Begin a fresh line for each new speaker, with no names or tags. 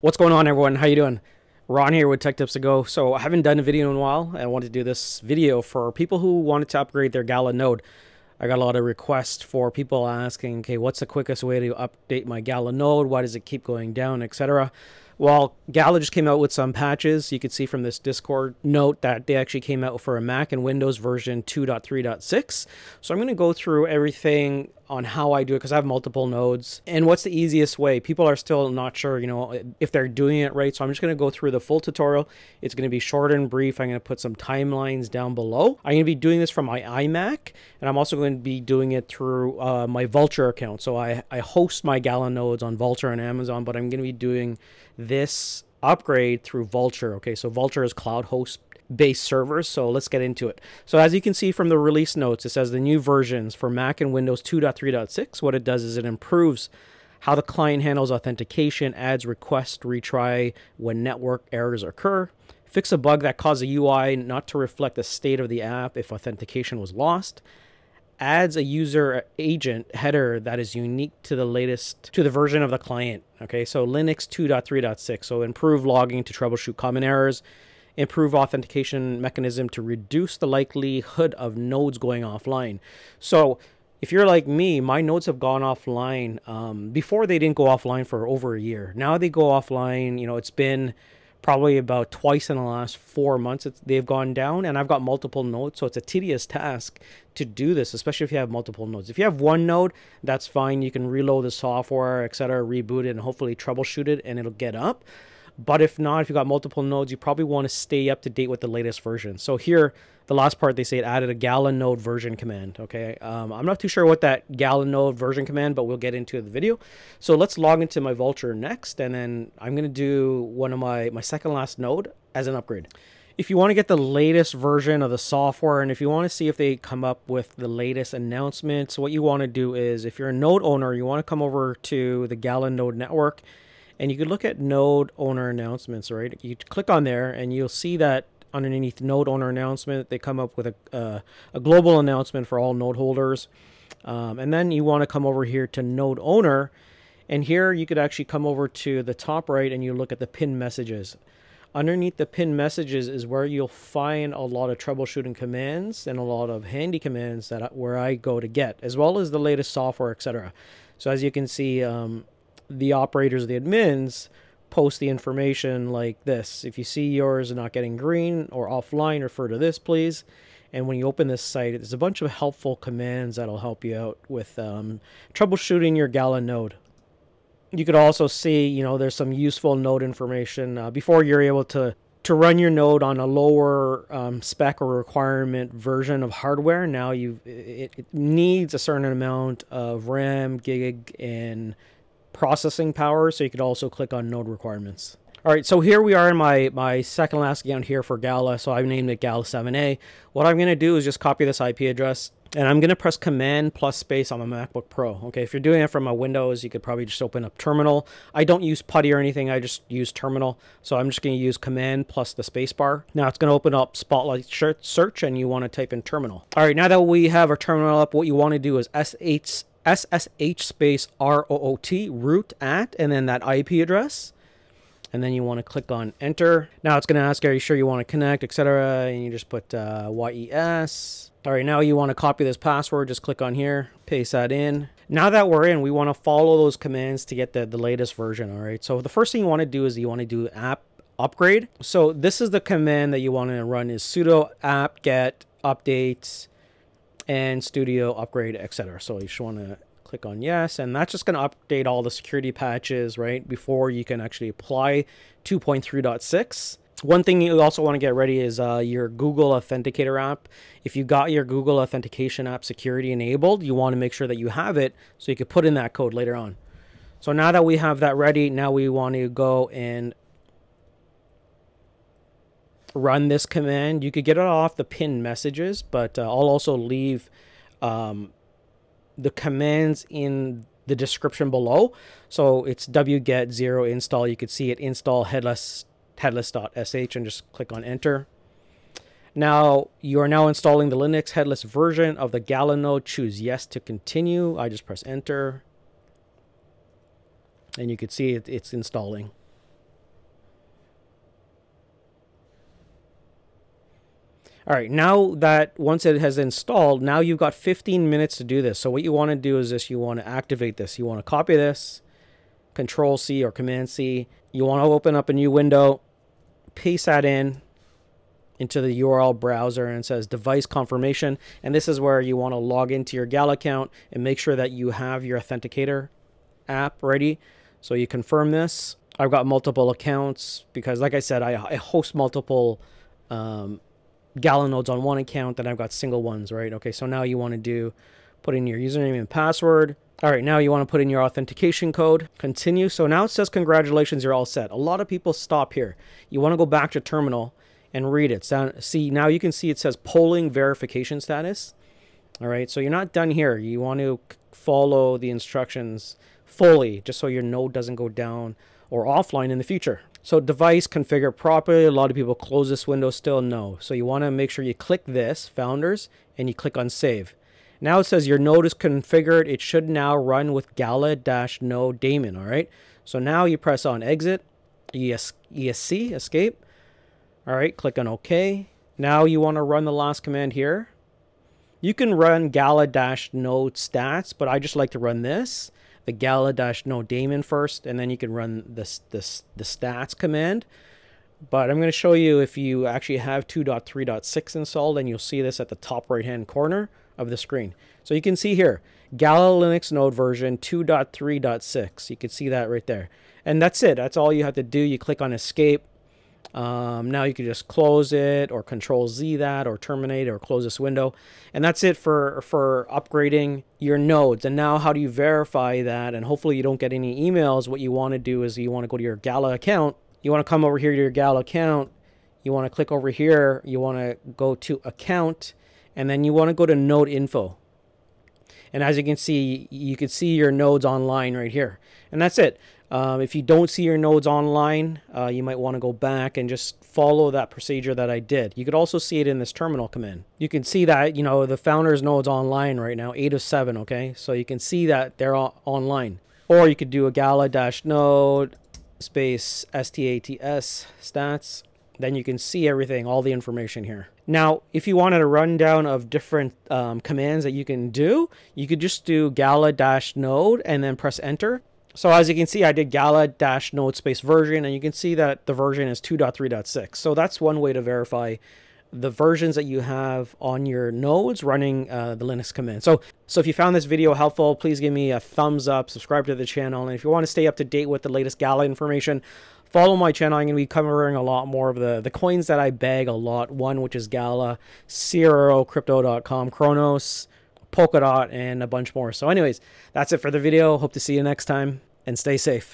What's going on everyone? How you doing? Ron here with Tech Tips to Go. So I haven't done a video in a while. I wanted to do this video for people who wanted to upgrade their Gala node. I got a lot of requests for people asking, okay, what's the quickest way to update my Gala node? Why does it keep going down, etc. Well, Gala just came out with some patches. You can see from this Discord note that they actually came out for a Mac and Windows version 2.3.6. So I'm going to go through everything on how I do it because I have multiple nodes and what's the easiest way. People are still not sure, you know, if they're doing it right. So I'm just going to go through the full tutorial. It's going to be short and brief. I'm going to put some timelines down below. I'm going to be doing this from my iMac and I'm also going to be doing it through uh, my Vultr account. So I, I host my Gala nodes on Vultr and Amazon, but I'm going to be doing this upgrade through Vultr. Okay, so Vultr is cloud host based servers. So let's get into it. So as you can see from the release notes, it says the new versions for Mac and Windows 2.3.6. What it does is it improves how the client handles authentication, adds request retry when network errors occur, fix a bug that caused the UI not to reflect the state of the app if authentication was lost, adds a user agent header that is unique to the latest to the version of the client. Okay, so Linux 2.3.6. So improve logging to troubleshoot common errors, improve authentication mechanism to reduce the likelihood of nodes going offline. So if you're like me, my nodes have gone offline. Um, before they didn't go offline for over a year. Now they go offline. You know, it's been probably about twice in the last four months they've gone down and i've got multiple nodes so it's a tedious task to do this especially if you have multiple nodes if you have one node that's fine you can reload the software etc reboot it and hopefully troubleshoot it and it'll get up but if not, if you got multiple nodes, you probably want to stay up to date with the latest version. So here, the last part, they say it added a Gala node version command. Okay, um, I'm not too sure what that Gala node version command, but we'll get into the video. So let's log into my Vultr next, and then I'm going to do one of my, my second last node as an upgrade. If you want to get the latest version of the software, and if you want to see if they come up with the latest announcements, what you want to do is, if you're a node owner, you want to come over to the Gala node network, and you could look at node owner announcements, right? You click on there and you'll see that underneath node owner announcement, they come up with a, uh, a global announcement for all node holders. Um, and then you want to come over here to node owner. And here you could actually come over to the top right and you look at the pin messages. Underneath the pin messages is where you'll find a lot of troubleshooting commands and a lot of handy commands that where I go to get, as well as the latest software, etc. So as you can see, um, the operators, the admins, post the information like this. If you see yours not getting green or offline, refer to this, please. And when you open this site, there's a bunch of helpful commands that'll help you out with um, troubleshooting your Gala node. You could also see, you know, there's some useful node information uh, before you're able to to run your node on a lower um, spec or requirement version of hardware. Now you it, it needs a certain amount of RAM, gig, and processing power, so you could also click on node requirements. All right, so here we are in my, my second last account here for Gala, so I've named it Gala 7a. What I'm going to do is just copy this IP address, and I'm going to press Command plus space on my MacBook Pro. Okay, if you're doing it from a Windows, you could probably just open up Terminal. I don't use PuTTY or anything, I just use Terminal. So I'm just going to use Command plus the space bar. Now it's going to open up Spotlight Search, and you want to type in Terminal. All right, now that we have our terminal up, what you want to do is S8 SSH space ROOT root at and then that IP address. And then you want to click on enter. Now it's going to ask, are you sure you want to connect, etc. And you just put uh, YES. All right, now you want to copy this password. Just click on here, paste that in. Now that we're in, we want to follow those commands to get the, the latest version. All right, so the first thing you want to do is you want to do app upgrade. So this is the command that you want to run is sudo apt get updates and sudo upgrade, etc. So you just want to click on yes, and that's just going to update all the security patches, right, before you can actually apply 2.3.6. One thing you also want to get ready is uh, your Google Authenticator app. If you got your Google Authentication app security enabled, you want to make sure that you have it so you can put in that code later on. So now that we have that ready, now we want to go and run this command. You could get it off the pin messages, but uh, I'll also leave um, the commands in the description below. So it's wget zero install. You could see it install headless headless.sh and just click on enter. Now you are now installing the Linux headless version of the Gala node. Choose yes to continue. I just press enter. And you can see it, it's installing. All right, now that once it has installed, now you've got 15 minutes to do this. So what you want to do is this, you want to activate this. You want to copy this, Control C or Command C. You want to open up a new window, paste that in into the URL browser and it says device confirmation. And this is where you want to log into your Gala account and make sure that you have your authenticator app ready. So you confirm this. I've got multiple accounts because like I said, I, I host multiple um, Gala nodes on one account and I've got single ones, right? Okay, so now you want to do, put in your username and password. All right, now you want to put in your authentication code. Continue. So now it says congratulations, you're all set. A lot of people stop here. You want to go back to terminal and read it. So, see, now you can see it says polling verification status. All right, so you're not done here. You want to follow the instructions fully just so your node doesn't go down or offline in the future. So device configure properly. A lot of people close this window still. No. So you want to make sure you click this, founders, and you click on save. Now it says your node is configured. It should now run with gala-node daemon. All right. So now you press on exit, ES, ESC, escape. All right. Click on OK. Now you want to run the last command here. You can run gala-node stats, but I just like to run this the gala-node daemon first, and then you can run this this the stats command. But I'm going to show you if you actually have 2.3.6 installed, and you'll see this at the top right hand corner of the screen. So you can see here, Gala Linux node version 2.3.6. You can see that right there. And that's it. That's all you have to do. You click on escape um, now you can just close it or control Z that or terminate or close this window. And that's it for, for upgrading your nodes. And now how do you verify that? And hopefully you don't get any emails. What you want to do is you want to go to your Gala account. You want to come over here to your Gala account. You want to click over here. You want to go to account and then you want to go to node info. And as you can see, you can see your nodes online right here. And that's it. Um, if you don't see your nodes online, uh, you might want to go back and just follow that procedure that I did. You could also see it in this terminal command. You can see that, you know, the founder's node's online right now, 8 of 7, okay? So you can see that they're all online. Or you could do a gala-node space stats stats. Then you can see everything, all the information here. Now, if you wanted a rundown of different um, commands that you can do, you could just do gala-node and then press enter. So as you can see, I did gala-node space version, and you can see that the version is 2.3.6. So that's one way to verify the versions that you have on your nodes running uh, the Linux command. So, so if you found this video helpful, please give me a thumbs up, subscribe to the channel, and if you want to stay up to date with the latest Gala information, follow my channel. I'm going to be covering a lot more of the, the coins that I bag a lot. One, which is Gala, Ciro, Crypto.com, Cronos, Polkadot, and a bunch more. So anyways, that's it for the video. Hope to see you next time, and stay safe.